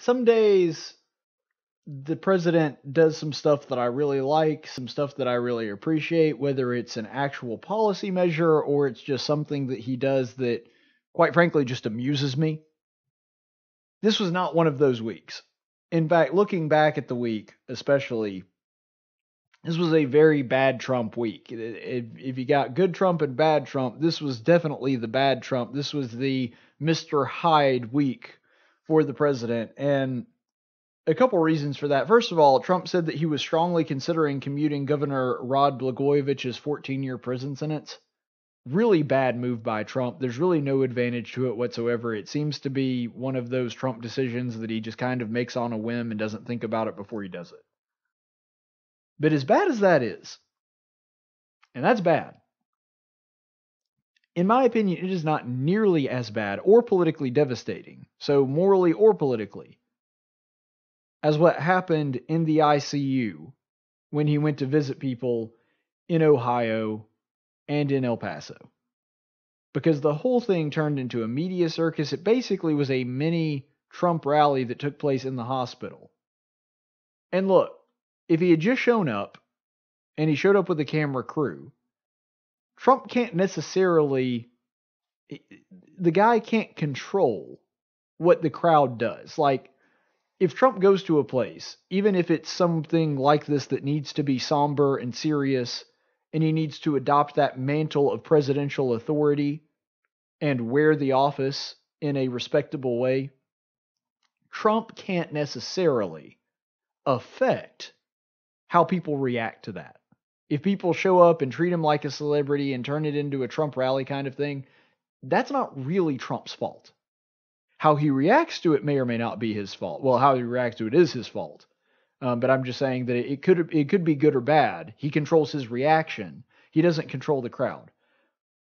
some days the president does some stuff that I really like, some stuff that I really appreciate, whether it's an actual policy measure or it's just something that he does that, quite frankly, just amuses me. This was not one of those weeks. In fact, looking back at the week, especially, this was a very bad Trump week. If, you got good Trump and bad Trump, this was definitely the bad Trump. This was the Mr. Hyde week for the president. And a couple reasons for that. First of all, Trump said that he was strongly considering commuting Governor Rod Blagojevich's 14 year prison sentence. Really bad move by Trump. There's really no advantage to it whatsoever. It seems to be one of those Trump decisions that he just kind of makes on a whim and doesn't think about it before he does it. But as bad as that is, and that's bad, in my opinion, it is not nearly as bad or politically devastating, so morally or politically, as what happened in the ICU when he went to visit people in Ohio and in El Paso. Because the whole thing turned into a media circus. It basically was a mini Trump rally that took place in the hospital. And look, if he had just shown up and he showed up with a camera crew, Trump can't necessarily, the guy can't control what the crowd does. Like, if Trump goes to a place, even if it's something like this that needs to be somber and serious, and he needs to adopt that mantle of presidential authority and wear the office in a respectable way, Trump can't necessarily affect how people react to that. If people show up and treat him like a celebrity and turn it into a Trump rally kind of thing, that's not really Trump's fault. How he reacts to it may or may not be his fault. Well, how he reacts to it is his fault. Um, but I'm just saying that it could it could be good or bad. He controls his reaction. He doesn't control the crowd.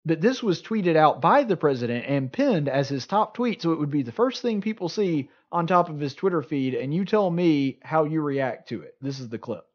But this was tweeted out by the president and pinned as his top tweet, so it would be the first thing people see on top of his Twitter feed. And you tell me how you react to it. This is the clip.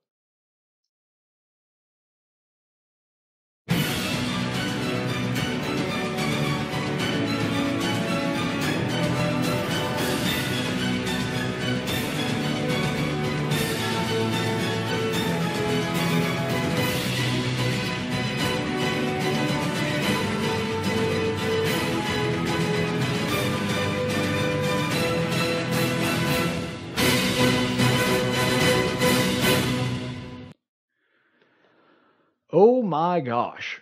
My gosh.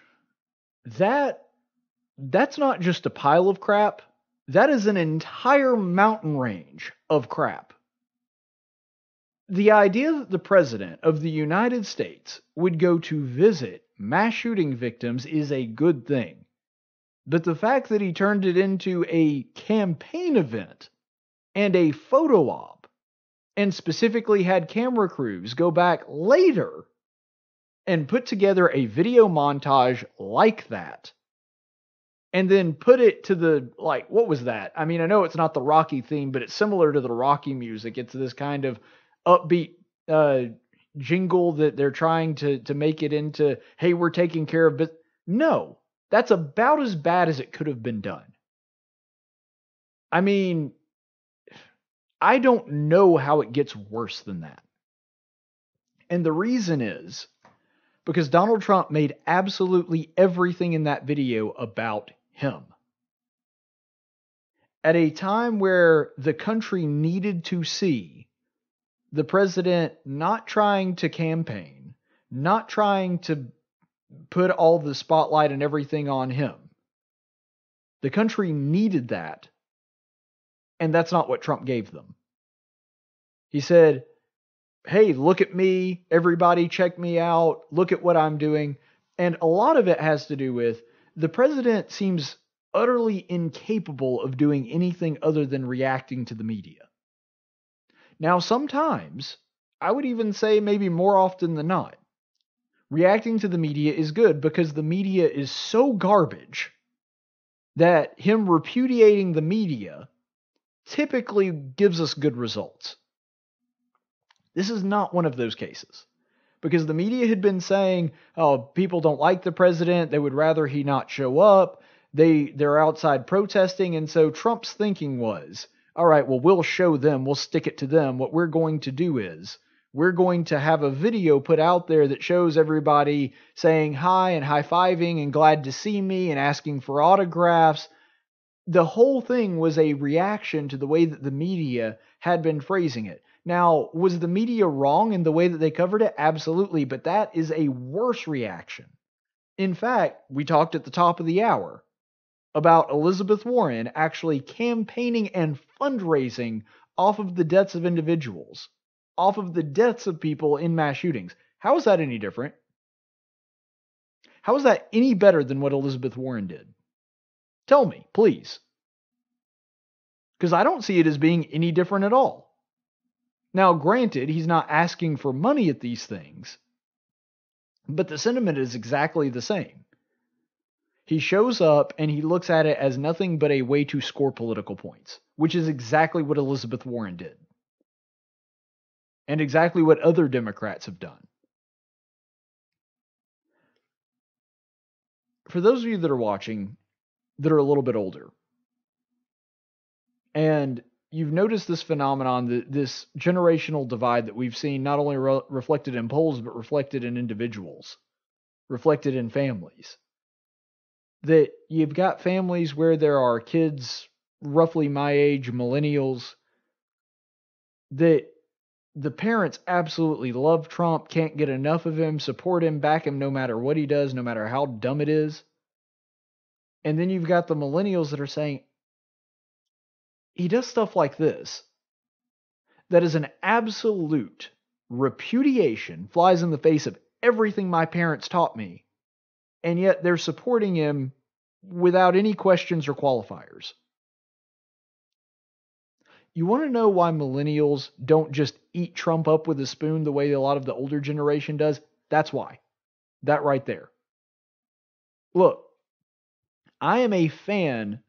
That that's not just a pile of crap. That is an entire mountain range of crap. The idea that the president of the United States would go to visit mass shooting victims is a good thing. But the fact that he turned it into a campaign event and a photo op and specifically had camera crews go back later and put together a video montage like that. And then put it to the like what was that? I mean i know it's not the rocky theme but it's similar to the rocky music. It's this kind of upbeat uh jingle that they're trying to to make it into hey we're taking care of but no that's about as bad as it could have been done. I mean i don't know how it gets worse than that. And the reason is because Donald Trump made absolutely everything in that video about him. At a time where the country needed to see the president not trying to campaign, not trying to put all the spotlight and everything on him. The country needed that, and that's not what Trump gave them. He said, hey, look at me, everybody check me out, look at what I'm doing. And a lot of it has to do with the president seems utterly incapable of doing anything other than reacting to the media. Now, sometimes, I would even say maybe more often than not, reacting to the media is good because the media is so garbage that him repudiating the media typically gives us good results. This is not one of those cases. Because the media had been saying, oh, people don't like the president, they would rather he not show up, they they're outside protesting, and so Trump's thinking was, all right, well, we'll show them, we'll stick it to them. What we're going to do is we're going to have a video put out there that shows everybody saying hi and high fiving and glad to see me and asking for autographs. The whole thing was a reaction to the way that the media had been phrasing it. Now, was the media wrong in the way that they covered it? Absolutely, but that is a worse reaction. In fact, we talked at the top of the hour about Elizabeth Warren actually campaigning and fundraising off of the deaths of individuals, off of the deaths of people in mass shootings. How is that any different? How is that any better than what Elizabeth Warren did? Tell me, please. Because I don't see it as being any different at all. Now, granted, he's not asking for money at these things, but the sentiment is exactly the same. He shows up and he looks at it as nothing but a way to score political points, which is exactly what Elizabeth Warren did. And exactly what other Democrats have done. For those of you that are watching that are a little bit older, and you've noticed this phenomenon, this generational divide that we've seen not only re- reflected in polls, but reflected in individuals, reflected in families that you've got families where there are kids roughly my age, millennials, that the parents absolutely love Trump, can't get enough of him, support him, back him no matter what he does, no matter how dumb it is. And then you've got the millennials that are saying, he does stuff like this that is an absolute repudiation, flies in the face of everything my parents taught me and yet they're supporting him without any questions or qualifiers. You want to know why millennials don't just eat Trump up with a spoon the way a lot of the older generation does? That's why. That right there. Look, I am a fan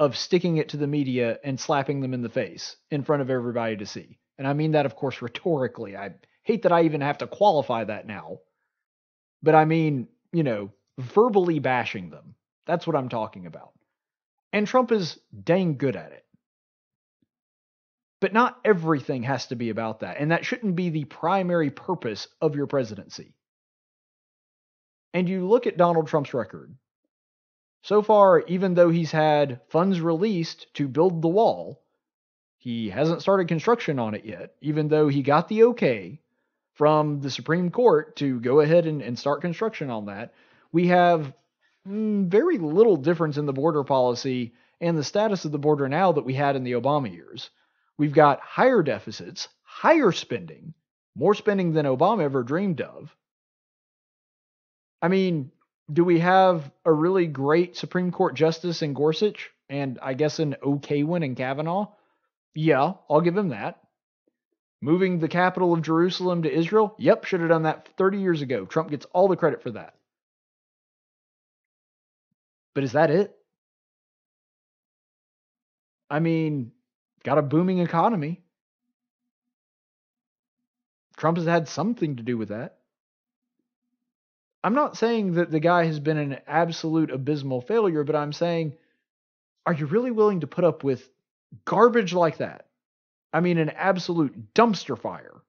of sticking it to the media and slapping them in the face in front of everybody to see. And I mean that, of course, rhetorically. I hate that I even have to qualify that now. But I mean, you know, verbally bashing them. That's what I'm talking about. And Trump is dang good at it. But not everything has to be about that. And that shouldn't be the primary purpose of your presidency. And you look at Donald Trump's record. So far, even though he's had funds released to build the wall, he hasn't started construction on it yet, even though he got the okay from the Supreme Court to go ahead and, and start construction on that we have mm, very little difference in the border policy and the status of the border now that we had in the Obama years. We've got higher deficits, higher spending, more spending than Obama ever dreamed of. I mean, do we have a really great Supreme Court justice in Gorsuch and I guess an okay one in Kavanaugh? Yeah, I'll give him that. Moving the capital of Jerusalem to Israel? Yep, should have done that 30 years ago. Trump gets all the credit for that. But is that it? I mean, got a booming economy. Trump has had something to do with that. I'm not saying that the guy has been an absolute abysmal failure, but I'm saying, are you really willing to put up with garbage like that? I mean, an absolute dumpster fire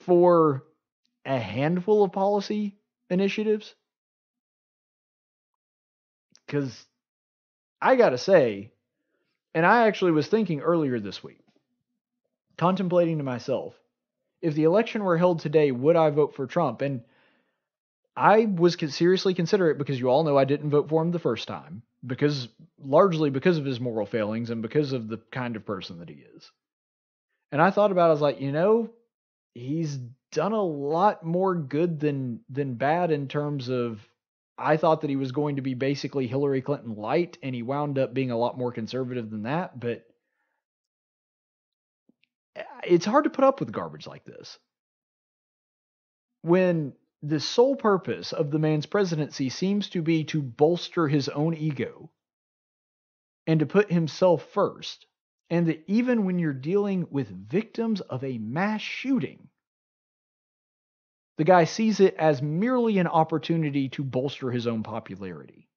for a handful of policy initiatives? Because I got to say, and I actually was thinking earlier this week, contemplating to myself, if the election were held today, would I vote for Trump? And I was seriously considerate because you all know I didn't vote for him the first time because largely because of his moral failings and because of the kind of person that he is. And I thought about it, I was like, you know, he's done a lot more good than than bad in terms of I thought that he was going to be basically Hillary Clinton light, and he wound up being a lot more conservative than that. But eh, it's hard to put up with garbage like this. When the sole purpose of the man's presidency seems to be to bolster his own ego and to put himself first, and that even when you're dealing with victims of a mass shooting, the guy sees it as merely an opportunity to bolster his own popularity.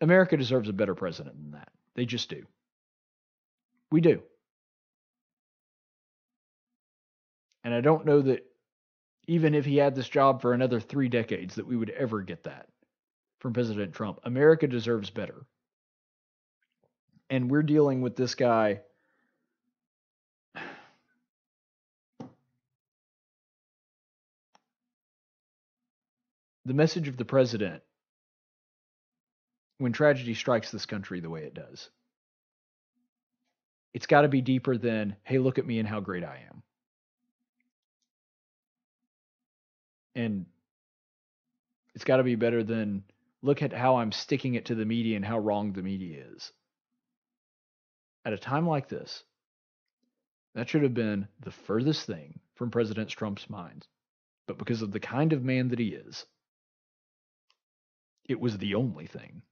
America deserves a better president than that. They just do. We do. And I don't know that even if he had this job for another three decades, that we would ever get that from President Trump. America deserves better. And we're dealing with this guy. The message of the president when tragedy strikes this country the way it does. It's got to be deeper than, hey, look at me and how great I am. And it's got to be better than, look at how I'm sticking it to the media and how wrong the media is. At a time like this, that should have been the furthest thing from President Trump's mind. But because of the kind of man that he is, it was the only thing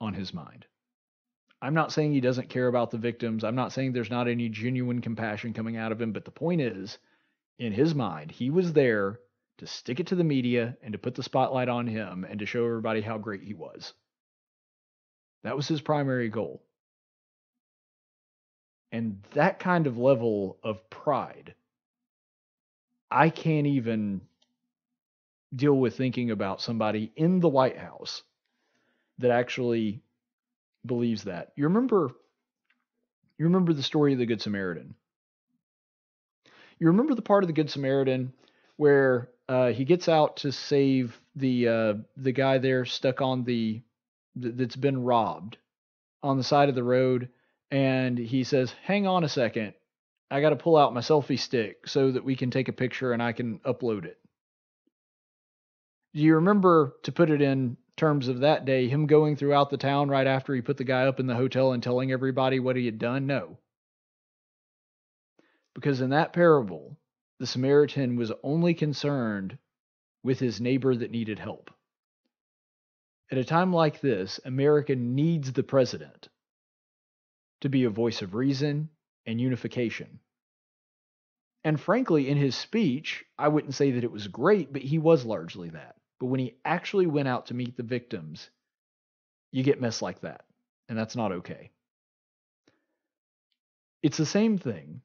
on his mind. I'm not saying he doesn't care about the victims. I'm not saying there's not any genuine compassion coming out of him. But the point is, in his mind, he was there to stick it to the media and to put the spotlight on him and to show everybody how great he was. That was his primary goal. And that kind of level of pride, I can't even deal with thinking about somebody in the White House that actually believes that. You remember you remember the story of the good Samaritan. You remember the part of the good Samaritan where uh, he gets out to save the uh, the guy there stuck on the that's been robbed on the side of the road and he says, "Hang on a second. I got to pull out my selfie stick so that we can take a picture and I can upload it." Do you remember to put it in terms of that day, him going throughout the town right after he put the guy up in the hotel and telling everybody what he had done? No. Because in that parable, the Samaritan was only concerned with his neighbor that needed help. At a time like this, America needs the president to be a voice of reason and unification. And frankly, in his speech, I wouldn't say that it was great, but he was largely that. But when he actually went out to meet the victims, you get mess like that. And that's not okay. It's the same thing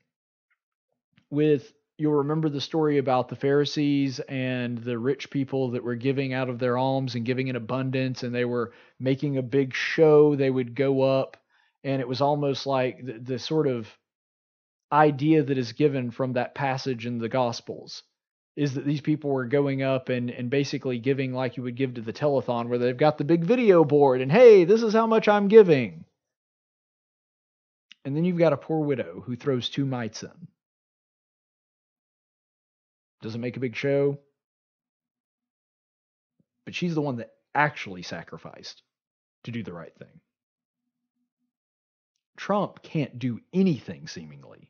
with you'll remember the story about the Pharisees and the rich people that were giving out of their alms and giving in abundance, and they were making a big show. They would go up, and it was almost like the, the sort of idea that is given from that passage in the Gospels is that these people were going up and, and basically giving like you would give to the telethon where they've got the big video board and hey this is how much i'm giving and then you've got a poor widow who throws two mites in doesn't make a big show but she's the one that actually sacrificed to do the right thing trump can't do anything seemingly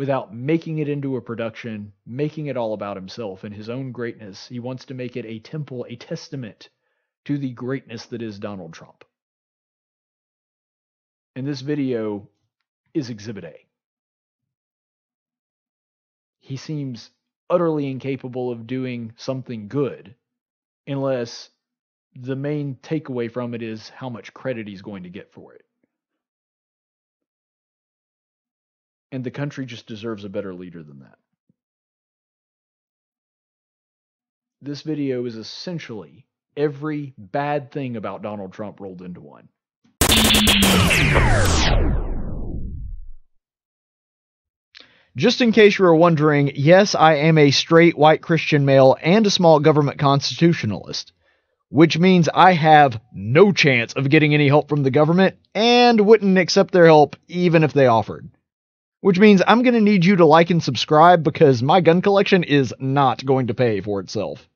without making it into a production, making it all about himself and his own greatness. He wants to make it a temple, a testament to the greatness that is Donald Trump. And this video is Exhibit A. He seems utterly incapable of doing something good unless the main takeaway from it is how much credit he's going to get for it. And the country just deserves a better leader than that. This video is essentially every bad thing about Donald Trump rolled into one. Just in case you were wondering, yes, I am a straight white Christian male and a small government constitutionalist, which means I have no chance of getting any help from the government and wouldn't accept their help even if they offered which means I'm going to need you to like and subscribe because my gun collection is not going to pay for itself.